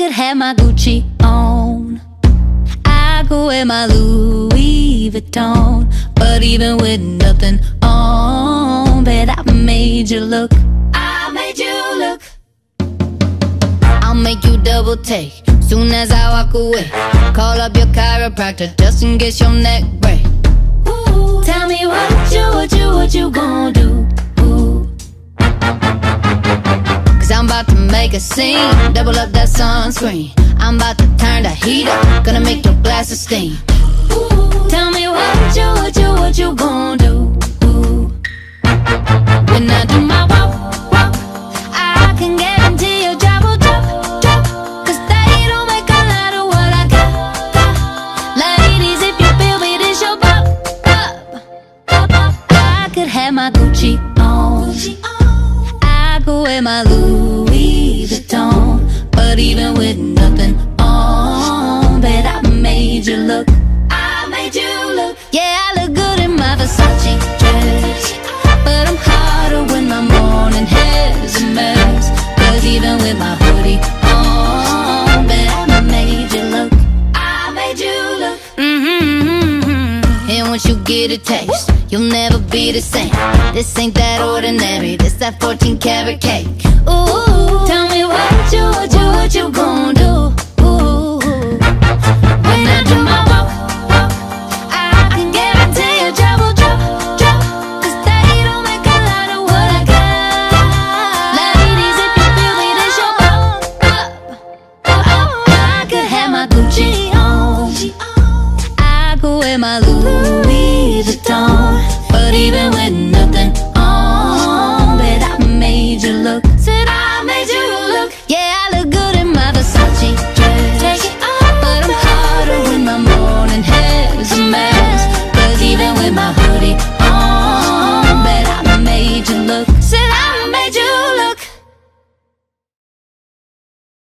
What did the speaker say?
could have my Gucci on. I could wear my Louis Vuitton. But even with nothing on, bet I made you look. I made you look. I'll make you double take soon as I walk away. Call up your chiropractor just in case your neck break. Ooh, tell me what you, what you, what you gonna do? Make a scene, double up that sunscreen. I'm about to turn the heat up, gonna make your glasses steam. Ooh, tell me what you, what you, what you gonna do? Ooh. When I do my walk, walk, I can guarantee your job will drop, drop. Cause they don't make a lot of what I got. Ladies, if you feel me, this your pop, pop, pop, pop. I could have my Gucci on. I could wear my Louis Vuitton. But even with nothing on, bet I made you look. I made you look. Yeah, I look good in my Versace dress. But I'm hotter when my morning hair's a mess. Cause even with my hoodie on, bet I made you look. I made you look. Mm-hmm. And once you get a taste, you'll never be the same. This ain't that ordinary, this that 14 karat cake. Ooh, I could my Louis Vuitton. But even with nothing on, bet I made you look. Said I made you look. Yeah, I look good in my Versace dress. Take it off, but I'm hotter when my morning hair's a mess. Cause even with my hoodie on, bet I made you look. Said I